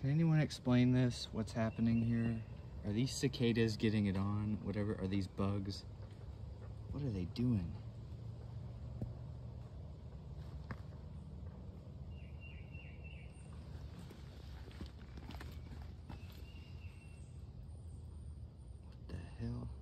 Can anyone explain this? What's happening here? Are these cicadas getting it on? Whatever, are these bugs? What are they doing? What the hell?